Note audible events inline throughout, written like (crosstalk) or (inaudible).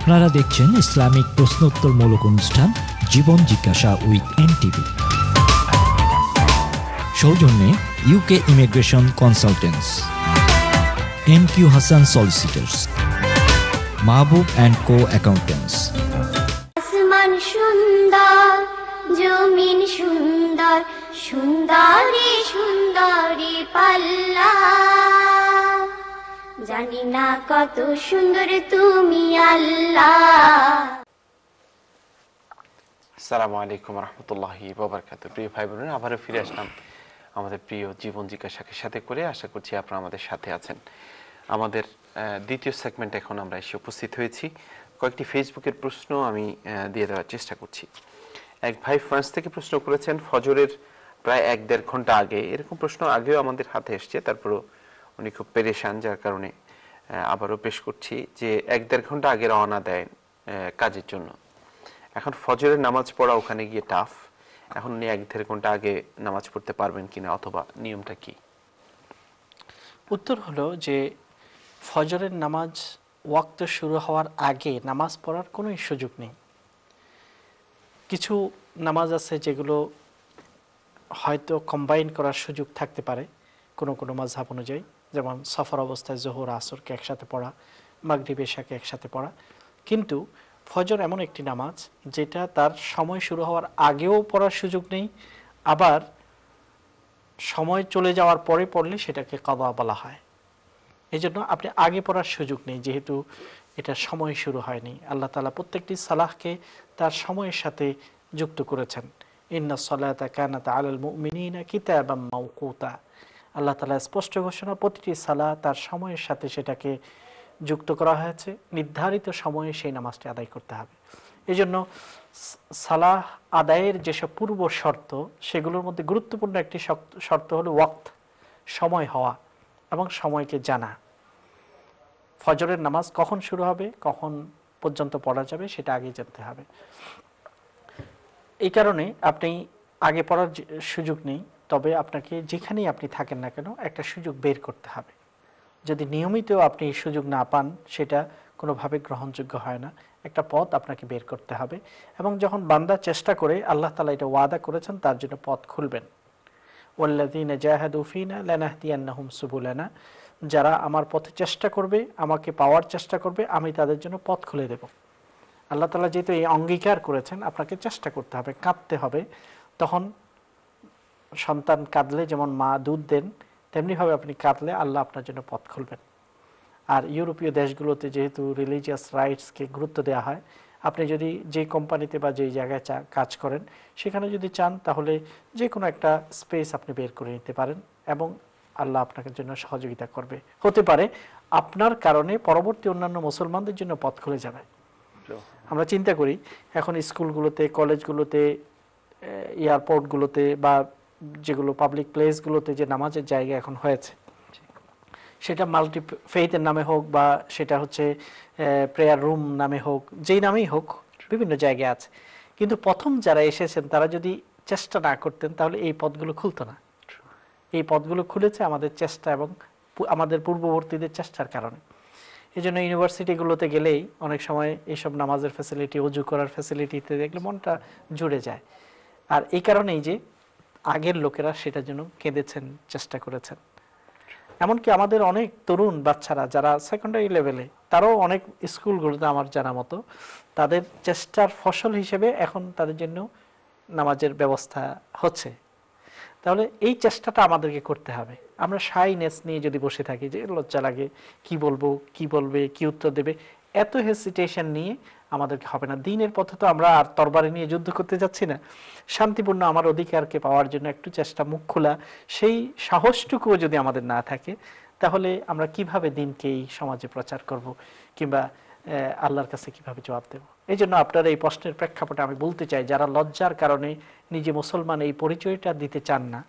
আপনারা দেখছেন ইসলামিক প্রশ্নোত্তরমূলক অনুষ্ঠান জীবন জিজ্ঞাসা উইথ এনটিভি। সৌজন্যে UK immigration consultants M Q Hasan solicitors Mahbub and co accountants আসমান সুন্দর, জমিন সুন্দর, সুন্দরী সুন্দরী পাল্লা। জানি না কত সুন্দর তুমি আল্লাহ। আসসালামু আলাইকুম রহমতুল্লাহি বাবরকাত প্রিয় ভাই বোনেরা, আবারও ফিরে আসলাম আমাদের প্রিয় জীবন জিজ্ঞাসাকে সাথে করে। আশা করছি আপনারা আমাদের সাথে আছেন। আমাদের দ্বিতীয় সেগমেন্ট এখন আমরা এসে উপস্থিত হয়েছি। কয়েকটি ফেসবুকের প্রশ্ন আমি দিয়ে দেওয়ার চেষ্টা করছি। এক ভাই ফ্রান্স থেকে প্রশ্ন করেছেন, ফজরের প্রায় এক দেড় ঘণ্টা আগে। এরকম প্রশ্ন আগেও আমাদের হাতে এসছে, তারপরও উনি খুব পেরেশান, যার কারণে আবারও পেশ করছি যে এক দেড় ঘণ্টা আগে রওনা দেয় কাজের জন্য। এখন ফজরের নামাজ পড়া ওখানে গিয়ে টাফ এখন উনি এক দেড় ঘণ্টা আগে নামাজ পড়তে পারবেন কিনা, অথবা নিয়মটা কি? উত্তর হলো যে ফজরের নামাজ ওয়াক্ত শুরু হওয়ার আগে নামাজ পড়ার কোনো সুযোগ নেই। কিছু নামাজ আছে যেগুলো হয়তো কম্বাইন করার সুযোগ থাকতে পারে কোনো কোনো মাঝহাব অনুযায়ী। যেমন সফর অবস্থায় জোহর, আসরকে একসাথে পড়া, মাগরিব এশাকে একসাথে পড়া। কিন্তু ফজর এমন একটি নামাজ যেটা তার সময় শুরু হওয়ার আগেও পড়ার সুযোগ নেই, আবার সময় চলে যাওয়ার পরে পড়লে সেটাকে কাদা বলা হয়। এই জন্য আপনি আগে পড়ার সুযোগ নেই, যেহেতু এটা সময় শুরু হয়নি। আল্লাহ তালা প্রত্যেকটি সালাহকে তার সময়ের সাথে যুক্ত করেছেন। ইন্না সলাতা কানাতা আলাল মুমিনিনা কিতাবাম মাওকুতা। আল্লাহ তালা স্পষ্ট ঘোষণা, প্রতিটি সালা তার সময়ের সাথে সেটাকে যুক্ত করা হয়েছে। নির্ধারিত সময়ে সেই নামাজটি আদায় করতে হবে। এই জন্য স- সালাহ আদায়ের যেসব পূর্ব শর্ত, সেগুলোর মধ্যে গুরুত্বপূর্ণ একটি শর্ত হলো ওয়াক্ত, সময় হওয়া এবং সময়কে জানা। ফজরের নামাজ কখন শুরু হবে, কখন পর্যন্ত পড়া যাবে, সেটা আগে জানতে হবে। এই কারণে আপনি আগে পড়ার সুযোগ নেই। তবে আপনাকে যেখানেই আপনি থাকেন না কেন একটা সুযোগ বের করতে হবে। যদি নিয়মিত আপনি সুযোগ না পান, সেটা কোনোভাবে গ্রহণযোগ্য হয় না। একটা পথ আপনাকে বের করতে হবে এবং যখন বান্দা চেষ্টা করে, আল্লাহ তালা এটা ওয়াদা করেছেন, তার জন্য পথ খুলবেন। ওয়াল্লাযীনা জাহাদু ফীনা লানাহদিয়ান্নাহুম সুবুলানা, যারা আমার পথে চেষ্টা করবে, আমাকে পাওয়ার চেষ্টা করবে, আমি তাদের জন্য পথ খুলে দেব। আল্লাহ তালা যেহেতু এই অঙ্গীকার করেছেন, আপনাকে চেষ্টা করতে হবে, কাঁদতে হবে, তখন সন্তান কাঁদলে যেমন মা দুধ দেন, তেমনিভাবে আপনি কাঁদলে আল্লাহ আপনার জন্য পথ খুলবেন। আর ইউরোপীয় দেশগুলোতে যেহেতু রিলিজিয়াস রাইটসকে গুরুত্ব দেওয়া হয়, আপনি যদি যে কোম্পানিতে বা যেই জায়গায় চা- কাজ করেন, সেখানে যদি চান, তাহলে যে কোনো একটা স্পেস আপনি বের করে নিতে পারেন এবং আল্লাহ আপনার জন্য সহযোগিতা করবে। হতে পারে আপনার কারণে পরবর্তী অন্যান্য মুসলমানদের জন্য পথ খুলে যাবে। আমরা চিন্তা করি, এখন স্কুলগুলোতে, কলেজগুলোতে এয়ারপোর্টগুলোতে বা যেগুলো পাবলিক প্লেসগুলোতে যে নামাজের জায়গা এখন হয়েছে। সেটা মাল্টি ফেইথের নামে হোক বা সেটা হচ্ছে প্রেয়ার রুম নামে হোক, যেই নামেই হোক, বিভিন্ন জায়গায় আছে। কিন্তু প্রথম যারা এসেছেন, তারা যদি চেষ্টা না করতেন, তাহলে এই পদগুলো খুলতো না। এই পদগুলো খুলেছে আমাদের চেষ্টা এবং আমাদের পূর্ববর্তীদের চেষ্টার কারণে। এই জন্য ইউনিভার্সিটিগুলোতে গেলেই অনেক সময় এইসব নামাজের ফ্যাসিলিটি অজু করার ফ্যাসিলিটিতে দেখলে মনটা জুড়ে যায়। আর এই কারণেই যে আগের লোকেরা সেটার জন্য কেঁদেছেন, চেষ্টা করেছেন। এমনকি আমাদের অনেক তরুণ বাচ্চারা যারা সেকেন্ডারি লেভেলে তারাও অনেক স্কুলগুলোতে আমার জানা মতো, তাদের চেষ্টার ফসল হিসেবে এখন তাদের জন্য নামাজের ব্যবস্থা হচ্ছে। তাহলে এই চেষ্টাটা আমাদেরকে করতে হবে। আমরা সাইনেস নিয়ে যদি বসে থাকি যে, লজ্জা লাগে, কি বলব, কি বলবে, কি উত্তর দেবে? এত হেসিটেশন নিয়ে আমাদেরকে হবে না। দিনের পথে তো আমরা আর তরবারি নিয়ে যুদ্ধ করতে যাচ্ছি না। শান্তিপূর্ণ আমার অধিকারকে পাওয়ার জন্য একটু চেষ্টা, মুখ খোলা। সেই সাহসটুকুও যদি আমাদের না থাকে, তাহলে আমরা কীভাবে দিনকে এই সমাজে প্রচার করব কিংবা আল্লাহর কাছে কীভাবে জবাব দেব? এই জন্য আপনার এই প্রশ্নের প্রেক্ষাপটে আমি বলতে চাই, যারা লজ্জার কারণে নিজে মুসলমান এই পরিচয়টা দিতে চান না,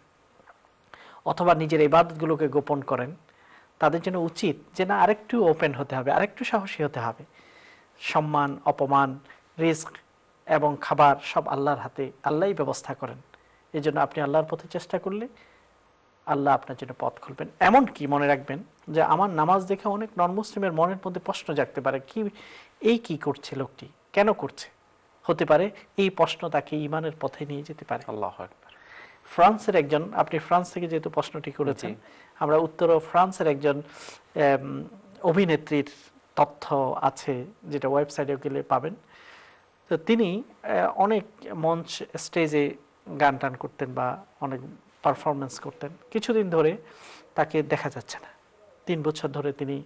অথবা নিজের ইবাদতগুলোকে গোপন করেন, তাদের জন্য উচিত যে না, আরেকটু ওপেন হতে হবে, আরেকটু সাহসী হতে হবে। সম্মান অপমান রিস্ক এবং খাবার সব আল্লাহর হাতে আল্লাহই ব্যবস্থা করেন। এই জন্য আপনি আল্লাহর পথে চেষ্টা করলে আল্লাহ আপনার জন্য পথ খুলবেন। এমন কি মনে রাখবেন যে আমার নামাজ দেখে অনেক নন মুসলিমের মনের মধ্যে প্রশ্ন জাগতে পারে কি এই কি করছে লোকটি? কেন করছে? হতে পারে এই প্রশ্ন তাকে ইমানের পথে নিয়ে যেতে পারে। আল্লাহ একবার ফ্রান্সের একজন আপনি ফ্রান্স থেকে যেহেতু প্রশ্নটি করেছেন আমরা উত্তর ও ফ্রান্সের একজন অভিনেত্রীর তথ্য আছে যেটা ওয়েবসাইটে গেলে পাবেন। তো তিনি অনেক মঞ্চ, স্টেজে গান টান করতেন বা অনেক পারফরমেন্স করতেন। কিছুদিন ধরে তাকে দেখা যাচ্ছে না। তিন বছর ধরে তিনি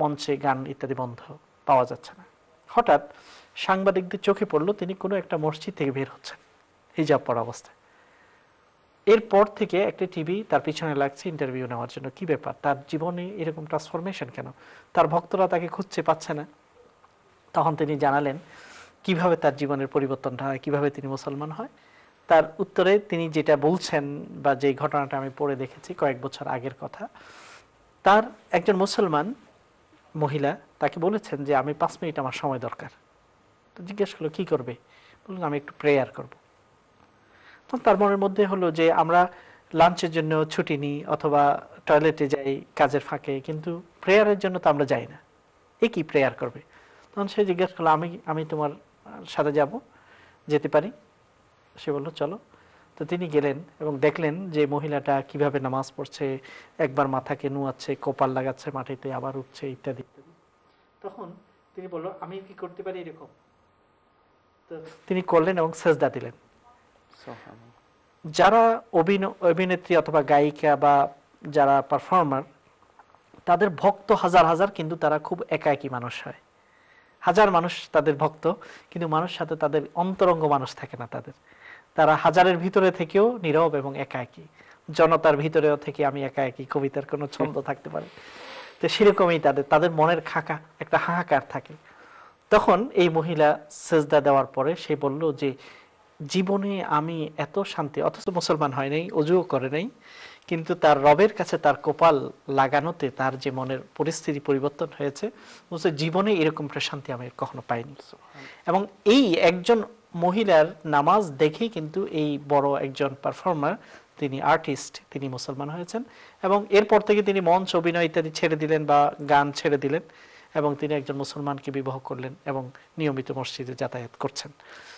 মঞ্চে গান ইত্যাদি বন্ধ পাওয়া যাচ্ছে না। হঠাৎ সাংবাদিকদের চোখে পড়ল তিনি কোনো একটা মসজিদ থেকে বের হচ্ছেন, হিজাব পরা অবস্থায়। এরপর থেকে একটা টিভি তার পিছনে লাগছে ইন্টারভিউ নেওয়ার জন্য। কি ব্যাপার? তার জীবনে এরকম ট্রান্সফরমেশন কেন? তার ভক্তরা তাকে খুঁজছে পাচ্ছে না। তখন তিনি জানালেন, কীভাবে তার জীবনের পরিবর্তনটা হয়, কীভাবে তিনি মুসলমান হয়? তার উত্তরে তিনি যেটা বলছেন বা যে ঘটনাটা আমি পড়ে দেখেছি কয়েক বছর আগের কথা, তার একজন মুসলমান মহিলা তাকে বলেছেন যে, আমি পাঁচ মিনিট আমার সময় দরকার। তো জিজ্ঞেস করল, কি করবে? বললেন, আমি একটু প্রেয়ার করব। তার মনের মধ্যে হলো যে আমরা লাঞ্চের জন্য ছুটি নিই অথবা টয়লেটে যাই কাজের ফাঁকে, কিন্তু প্রেয়ারের জন্য তো আমরা যাই না। এ কি প্রেয়ার করবে? তখন সে জিজ্ঞেস করল, আমি আমি তোমার সাথে যাব, যেতে পারি? সে বলল, চলো। তো তিনি গেলেন এবং দেখলেন যে মহিলাটা কীভাবে নামাজ পড়ছে, একবার মাথাকে নুয়াচ্ছে, কপাল লাগাচ্ছে, মাটিতে আবার উঠছে ইত্যাদি ইত্যাদি। তখন তিনি বলল, আমি কি করতে পারি এরকম? তো তিনি করলেন এবং সেজদা দিলেন। যারা অভিনেত্রী অথবা গায়িকা বা যারা পারফর্মার তাদের ভক্ত হাজার হাজার কিন্তু তারা খুব একাকী মানুষ হয়। হাজার মানুষ তাদের ভক্ত কিন্তু মানুষ সাথে তাদের অন্তরঙ্গ মানুষ থাকে না তাদের। তারা হাজারের ভিতরে থেকেও নীরব এবং একাকী। জনতার ভিতরেও থেকে আমি একা একই কবিতার কোনো ছন্দ (laughs) থাকতে পারে। তো সেরকমই তাদের তাদের মনের খাকা একটা হাহাকার থাকে। তখন এই মহিলা সেজদা দেওয়ার পরে সে বলল যে জীবনে আমি এত শান্তি, অথচ মুসলমান হয় নাই, অজুও করে নাই, কিন্তু তার রবের কাছে তার কপাল লাগানোতে তার যে মনের পরিস্থিতি পরিবর্তন হয়েছে জীবনে এরকম প্রশান্তি আমি কখনো পাইনি। এবং এই একজন মহিলার নামাজ দেখেই কিন্তু এই বড় একজন পারফর্মার তিনি আর্টিস্ট তিনি মুসলমান হয়েছেন, এবং এরপর থেকে তিনি মঞ্চ অভিনয় ইত্যাদি ছেড়ে দিলেন বা গান ছেড়ে দিলেন। এবং তিনি একজন মুসলমানকে বিবাহ করলেন এবং নিয়মিত মসজিদে যাতায়াত করছেন।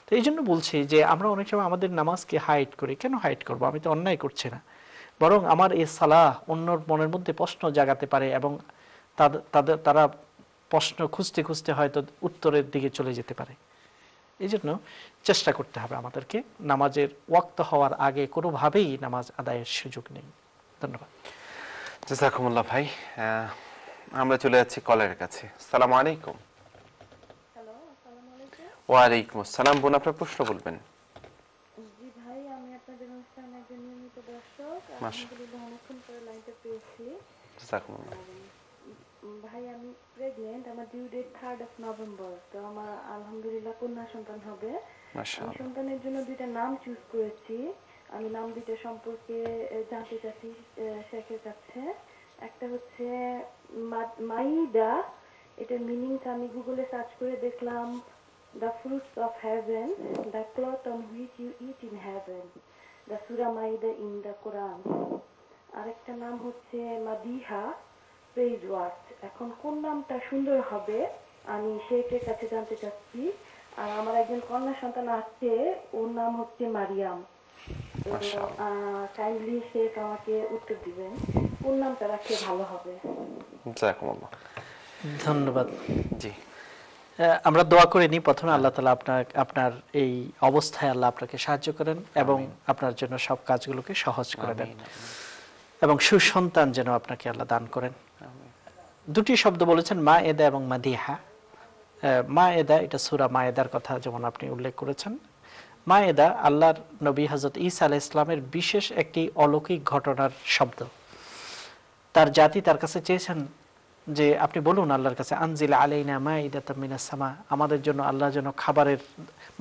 তো এই জন্য বলছি যে আমরা অনেক সময় আমাদের নামাজকে হাইট করি। কেন হাইট করব? আমি তো অন্যায় করছি না। বরং আমার এই সালাহ অন্যর মনের মধ্যে প্রশ্ন জাগাতে পারে এবং তাদের তারা প্রশ্ন খুঁজতে খুঁজতে হয়তো উত্তরের দিকে চলে যেতে পারে। এই জন্য চেষ্টা করতে হবে আমাদেরকে। নামাজের ওয়াক্ত হওয়ার আগে কোনোভাবেই নামাজ আদায়ের সুযোগ নেই। ধন্যবাদ। জাজাকুমুল্লাহ ভাই আমরা চলে যাচ্ছি কলের কাছে। সালাম আলাইকুম। ওয়ালাইকুম আসসালাম। বোন আপনার প্রশ্ন বলবেন। জি ভাই আমি প্রেগনেন্ট আমার due date third of November তো আমার আলহামদুলিল্লাহ কন্যা সন্তান হবে। সন্তানের জন্য দুইটা নাম চুজ করেছি। আমি নাম দুইটা সম্পর্কে জানতে চাচ্ছি শেখের কাছে। একটা হচ্ছে মাইদা এটার মিনিংটা আমি গুগলে সার্চ করে দেখলাম the fruits of heaven the cloth on which you eat in heaven the Surah Maidah in the কোরআন আরেকটা নাম হচ্ছে মাদিহা প্রেজ ওয়াট এখন কোন নামটা সুন্দর হবে আমি শেখের কাছে জানতে চাচ্ছি। আর আমার একজন কন্যা সন্তান আছে ওর নাম হচ্ছে মারিয়াম। কাইন্ডলি শেখ আমাকে উত্তর দিবেন। কোন নামটা রাখলে ভালো হবে। জাজাকুমুল্লাহ ধন্যবাদ। জি। আমরা দোয়া করে নিই প্রথমে আল্লাহ তালা আপনার আপনার এই অবস্থায় আল্লাহ আপনাকে সাহায্য করেন এবং আপনার জন্য সব কাজগুলোকে সহজ করে দেন। এবং সুসন্তান যেন আপনাকে আল্লাহ দান করেন। দুটি শব্দ বলেছেন মা এদা এবং মাদিহা। আহ, মা এদা এটা সুরা মা এদার কথা যেমন আপনি উল্লেখ করেছেন। মা এদা আল্লাহর নবী হজরত ইসা আলাহ ইসলামের বিশেষ একটি অলৌকিক ঘটনার শব্দ। তার জাতি তার কাছে চেয়েছেন যে আপনি বলুন আল্লাহর কাছে, আনজিল আলাইনা মা ইদা তামিনা সামা আমাদের জন্য আল্লাহ যেন খাবারের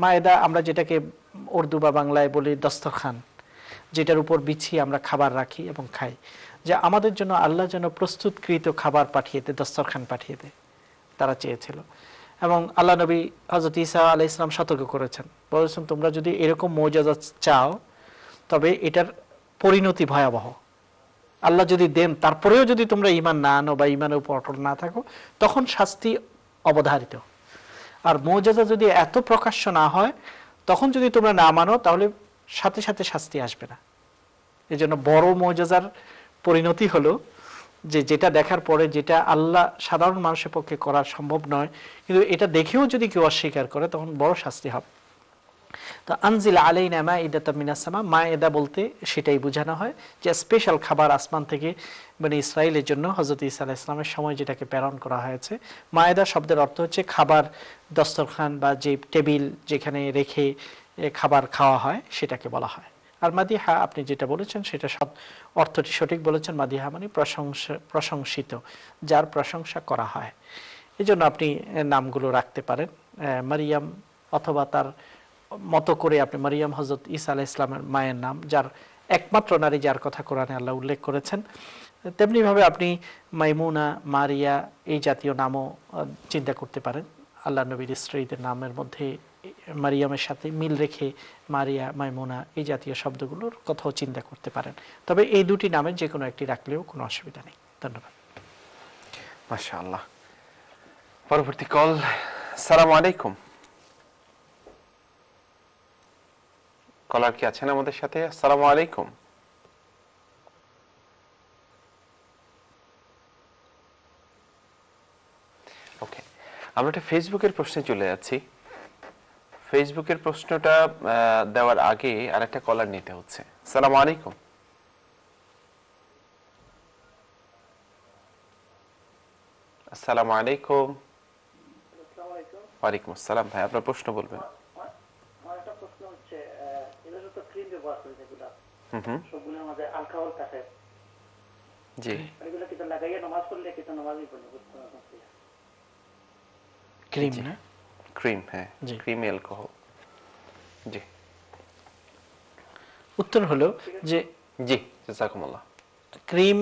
মায়েদা, আমরা যেটাকে উর্দু বা বাংলায় বলি দস্তরখান, যেটার উপর বিছিয়ে আমরা খাবার রাখি এবং খাই, যে আমাদের জন্য আল্লাহ যেন প্রস্তুতকৃত খাবার পাঠিয়ে দেয়, দস্তরখান পাঠিয়ে দেয়, তারা চেয়েছিল। এবং আল্লাহ নবী হজরত ইসা আলাহ ইসলাম সতর্ক করেছেন, বলেছেন, তোমরা যদি এরকম মৌজাদা চাও, তবে এটার পরিণতি ভয়াবহ। আল্লাহ যদি দেন, তারপরেও যদি তোমরা ইমান না আনো বা ইমানের উপর অটল না থাকো, তখন শাস্তি অবধারিত। আর মৌজাজা যদি এত প্রকাশ্য না হয়, তখন যদি তোমরা না মানো, তাহলে সাথে সাথে শাস্তি আসবে না। এই জন্য বড় মৌজাজার পরিণতি হলো যে, যেটা দেখার পরে যেটা আল্লাহ সাধারণ মানুষের পক্ষে করা সম্ভব নয়, কিন্তু এটা দেখেও যদি কেউ অস্বীকার করে, তখন বড় শাস্তি হবে। তো আনজিল আলাইনা মা ইদাতা মিনাসামা মা এদা বলতে সেটাই বোঝানো হয় যে স্পেশাল খাবার আসমান থেকে মানে ইসরায়েলের জন্য হজরত ইসা আলাহ ইসলামের সময় যেটাকে প্রেরণ করা হয়েছে। মায়েদা শব্দের অর্থ হচ্ছে খাবার দস্তরখান বা যে টেবিল যেখানে রেখে খাবার খাওয়া হয় সেটাকে বলা হয়। আর মাদিহা আপনি যেটা বলেছেন সেটা সব অর্থটি সঠিক বলেছেন, মাদিহা মানে প্রশংসা, প্রশংসিত, যার প্রশংসা করা হয়। এই জন্য আপনি নামগুলো রাখতে পারেন। মারিয়াম অথবা তার মতো করে আপনি মারিয়াম হজরত ইসা আলাহ ইসলামের মায়ের নাম, যার একমাত্র নারী যার কথা কোরআনে আল্লাহ উল্লেখ করেছেন তেমনি ভাবে আপনি মাইমুনা, মারিয়া এই জাতীয় নামও চিন্তা করতে পারেন। আল্লাহ নবীর স্ত্রীদের নামের মধ্যে মারিয়ামের সাথে মিল রেখে মারিয়া, মাইমুনা এই জাতীয় শব্দগুলোর কথাও চিন্তা করতে পারেন। তবে এই দুটি নামের যে কোনো একটি রাখলেও কোনো অসুবিধা নেই। ধন্যবাদ। মাশা আল্লাহ পরবর্তী কল। সালাম আলাইকুম। কলার কি আছেন আমাদের সাথে? আসসালামু আলাইকুম। ওকে আমরা একটা ফেসবুকের প্রশ্নে চলে যাচ্ছি। ফেসবুকের প্রশ্নটা দেওয়ার আগে আরেকটা কলার নিতে হচ্ছে। সালাম আলাইকুম। আসসালামু আলাইকুম। ওয়ালাইকুম আসসালাম। ভাই আপনার প্রশ্ন বলবেন আমার একটা প্রশ্ন হচ্ছে আহ, এগুলো তো ক্রিম ব্যবহার করে যেগুলো হুম হুম সবগুলোর মধ্যে আলকাহল থাকে। জি। এগুলো কিন্তু লাগাইয়ে নামাজ পড়লে কিন্তু নামাজই পড়ে ক্রিম না? ক্রিম হ্যাঁ। জি। অ্যালকোহল জি। উত্তর হলো যে জি জাজাকুমুল্লাহ। ক্রিম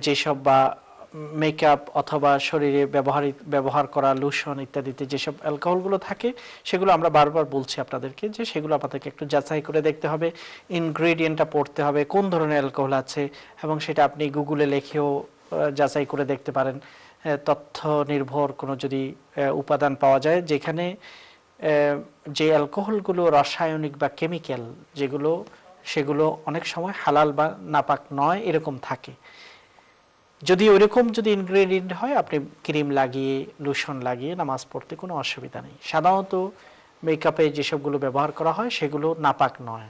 যেসব বা মেকআপ অথবা শরীরে ব্যবহারিত, ব্যবহার করা লোশন ইত্যাদিতে যেসব অ্যালকোহলগুলো থাকে, সেগুলো আমরা বারবার বলছি আপনাদেরকে যে সেগুলো আপনাদেরকে একটু যাচাই করে দেখতে হবে ইনগ্রেডিয়েন্টটা পড়তে হবে, কোন ধরনের অ্যালকোহল আছে, এবং সেটা আপনি গুগলে লিখেও যাচাই করে দেখতে পারেন। তথ্য নির্ভর কোনো যদি উপাদান পাওয়া যায়, যেখানে যে অ্যালকোহলগুলো রাসায়নিক বা কেমিক্যাল যেগুলো, সেগুলো অনেক সময় হালাল বা নাপাক নয়, এরকম থাকে। যদি ওইরকম যদি ইনগ্রেডিয়েন্ট হয়, আপনি ক্রিম লাগিয়ে, লোশন লাগিয়ে নামাজ পড়তে কোনো অসুবিধা নেই। সাধারণত মেকআপে যেসবগুলো ব্যবহার করা হয়, সেগুলো নাপাক নয়।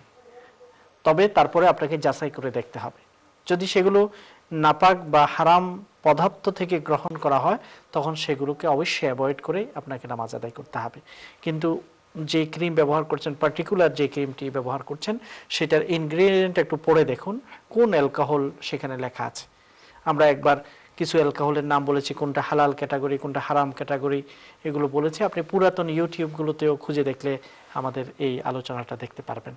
তবে তারপরে আপনাকে যাচাই করে দেখতে হবে। যদি সেগুলো নাপাক বা হারাম পদার্থ থেকে গ্রহণ করা হয়, তখন সেগুলোকে অবশ্যই অ্যাভয়েড করে আপনাকে নামাজ আদায় করতে হবে। কিন্তু যে ক্রিম ব্যবহার করছেন পার্টিকুলার যে ক্রিমটি ব্যবহার করছেন, সেটার ইনগ্রেডিয়েন্ট একটু পড়ে দেখুন। কোন অ্যালকোহল সেখানে লেখা আছে? আমরা একবার কিছু অ্যালকোহলের নাম বলেছি, কোনটা হালাল ক্যাটাগরি, কোনটা হারাম ক্যাটাগরি, এগুলো বলেছি। আপনি পুরাতন ইউটিউবগুলোতেও খুঁজে দেখলে আমাদের এই আলোচনাটা দেখতে পারবেন।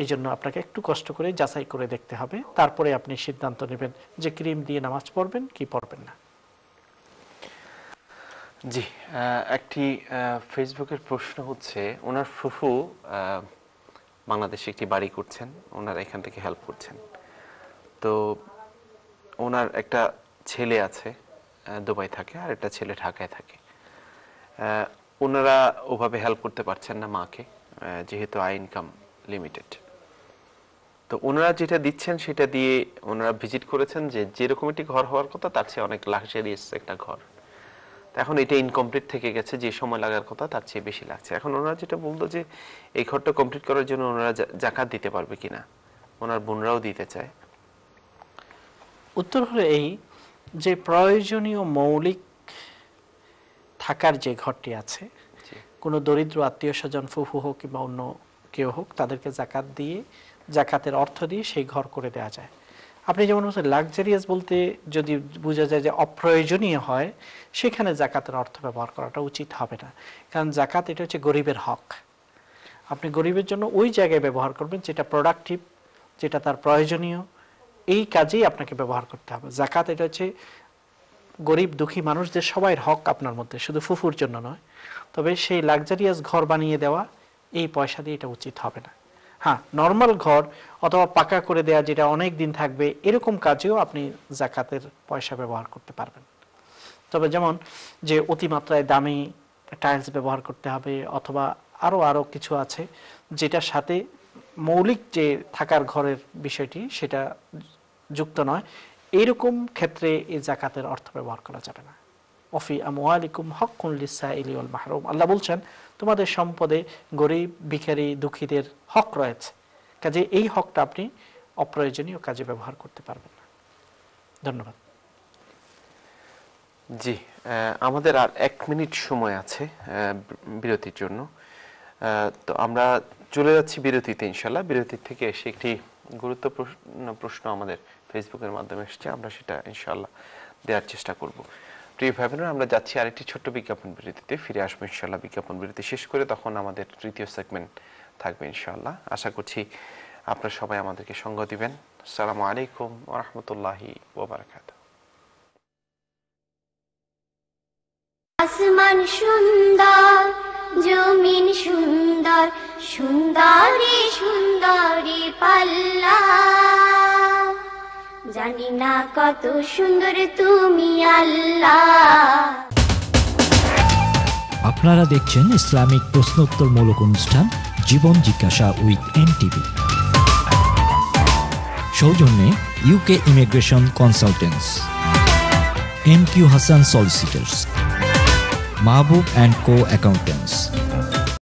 এই জন্য আপনাকে একটু কষ্ট করে যাচাই করে দেখতে হবে। তারপরে আপনি সিদ্ধান্ত নেবেন যে ক্রিম দিয়ে নামাজ পড়বেন কি পড়বেন না। জি একটি ফেসবুকের প্রশ্ন হচ্ছে, ওনার ফুফু বাংলাদেশে একটি বাড়ি করছেন, ওনার এখান থেকে হেল্প করছেন। তো ওনার একটা ছেলে আছে দুবাই থাকে আর একটা ছেলে ঢাকায় থাকে। ওনারা ওভাবে হেল্প করতে পারছেন না মাকে যেহেতু আই ইনকাম লিমিটেড তো ওনারা যেটা দিচ্ছেন সেটা দিয়ে ওনারা ভিজিট করেছেন যে যেরকম একটি ঘর হওয়ার কথা, তার চেয়ে অনেক লাক্সারিয়াস একটা ঘর। এখন এটা ইনকমপ্লিট থেকে গেছে, যে সময় লাগার কথা, তার চেয়ে বেশি লাগছে। এখন ওনারা যেটা বলতো যে এই ঘরটা কমপ্লিট করার জন্য ওনারা জাকাত দিতে পারবে কিনা, ওনার বোনরাও দিতে চায়। উত্তর হলো এই যে প্রয়োজনীয় মৌলিক থাকার যে ঘরটি আছে। কোনো দরিদ্র আত্মীয় স্বজন ফুফু হোক কিংবা অন্য কেউ হোক তাদেরকে জাকাত দিয়ে জাকাতের অর্থ দিয়ে সেই ঘর করে দেওয়া যায়। আপনি যেমন বলছেন লাক্সারিয়াস বলতে যদি বোঝা যায় যে অপ্রয়োজনীয় হয় সেখানে জাকাতের অর্থ ব্যবহার করাটা উচিত হবে না। কারণ জাকাত এটা হচ্ছে গরিবের হক। আপনি গরিবের জন্য ওই জায়গায় ব্যবহার করবেন যেটা প্রোডাক্টিভ যেটা তার প্রয়োজনীয় এই কাজেই আপনাকে ব্যবহার করতে হবে। জাকাত এটা হচ্ছে গরিব, দুঃখী মানুষদের সবাই হক আপনার মধ্যে, শুধু ফুফুর জন্য নয়। তবে সেই লাক্সারিয়াস ঘর বানিয়ে দেওয়া, এই পয়সা দিয়ে এটা উচিত হবে না। হ্যাঁ নর্মাল ঘর অথবা পাকা করে দেয়া যেটা অনেক দিন থাকবে, এরকম কাজেও আপনি জাকাতের পয়সা ব্যবহার করতে পারবেন। তবে যেমন যে অতিমাত্রায় দামি টাইলস ব্যবহার করতে হবে অথবা আরও আরও কিছু আছে, যেটার সাথে মৌলিক যে থাকার ঘরের বিষয়টি, সেটা যুক্ত নয়। এইরকম ক্ষেত্রে এই জাকাতের অর্থ ব্যবহার করা যাবে না। অফি আমওয়ালিকুম হকুন লিসাইলি ওয়াল মাহরুম। আল্লাহ বলছেন, তোমাদের সম্পদে গরিব, ভিখারি, দুঃখীদের হক রয়েছে। কাজে এই হকটা আপনি অপ্রয়োজনীয় কাজে ব্যবহার করতে পারবেন না। ধন্যবাদ। জি আমাদের আর এক মিনিট সময় আছে বিরতির জন্য। তো আমরা চলে যাচ্ছি বিরতিতে ইনশাল্লাহ বিরতির থেকে এসে একটি গুরুত্বপূর্ণ প্রশ্ন আমাদের ফেসবুকের মাধ্যমে এসেছে আমরা সেটা ইনশাল্লাহ দেওয়ার চেষ্টা করব। প্রিয় ভাই বোনেরা, আমরা যাচ্ছি আরেকটি ছোট্ট বিজ্ঞাপন বিরতিতে ফিরে আসব ইনশাল্লাহ বিজ্ঞাপন বিরতি শেষ করে তখন আমাদের তৃতীয় সেগমেন্ট থাকবে ইনশাল্লাহ আশা করছি আপনারা সবাই আমাদেরকে সঙ্গ দিবেন। আসসালামু আলাইকুম ওরহমতুল্লাহি ওবরাকাতুহ আসমান সুন্দর জমিন সুন্দর সুন্দরী সুন্দরী। পাল্লা। জানি না কত সুন্দর তুমি আল্লাহ। আপনারা দেখছেন ইসলামিক প্রশ্নোত্তর প্রশ্নোত্তরমূলক অনুষ্ঠান জীবন জিজ্ঞাসা উইথ এনটিভি। সৌজন্যে UK immigration consultants M Q Hasan solicitors Mahbub and co accountants